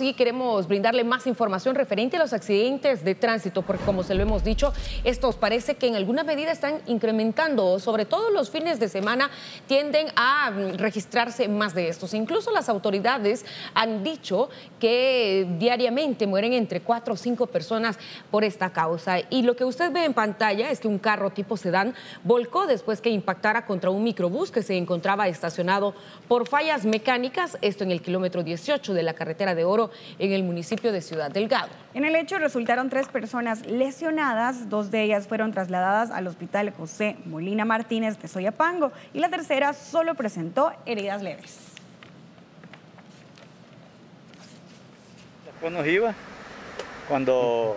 Sí, queremos brindarle más información referente a los accidentes de tránsito, porque como se lo hemos dicho, estos parece que en alguna medida están incrementando, sobre todo los fines de semana tienden a mm, registrarse más de estos. Incluso las autoridades han dicho que diariamente mueren entre cuatro o cinco personas por esta causa. Y lo que usted ve en pantalla es que un carro tipo sedán volcó después que impactara contra un microbús que se encontraba estacionado por fallas mecánicas, esto en el kilómetro 18 de la carretera de Oro en el municipio de Ciudad Delgado. En el hecho resultaron tres personas lesionadas, dos de ellas fueron trasladadas al hospital José Molina Martínez de Soyapango y la tercera solo presentó heridas leves. Después nos iba, cuando,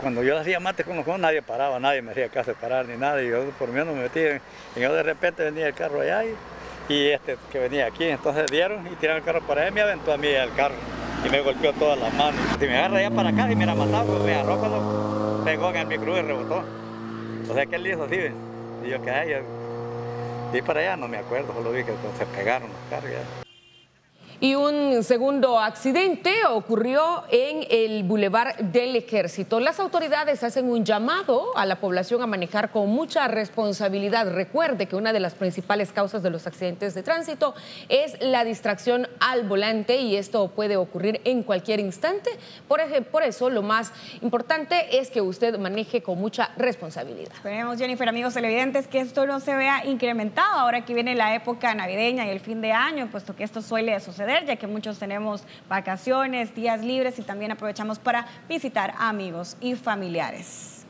cuando yo hacía mate con los jóvenes, nadie paraba, nadie me hacía caso de parar ni nada, y yo por mí no me metía, y yo de repente venía el carro allá y y este que venía aquí, entonces dieron y tiraron el carro para allá me aventó a mí el carro y me golpeó todas las manos. Si me agarra allá para acá y me la matado, pues me agarró cuando pegó en el micro y rebotó. O sea que él hizo así, y yo que ay, y para allá no me acuerdo, solo vi que se pegaron los carros. Y un segundo accidente ocurrió en el Boulevard del Ejército. Las autoridades hacen un llamado a la población a manejar con mucha responsabilidad. Recuerde que una de las principales causas de los accidentes de tránsito es la distracción al volante y esto puede ocurrir en cualquier instante. Por, ejemplo, por eso lo más importante es que usted maneje con mucha responsabilidad. Esperemos, Jennifer, amigos televidentes, que esto no se vea incrementado ahora que viene la época navideña y el fin de año, puesto que esto suele ya que muchos tenemos vacaciones, días libres y también aprovechamos para visitar amigos y familiares.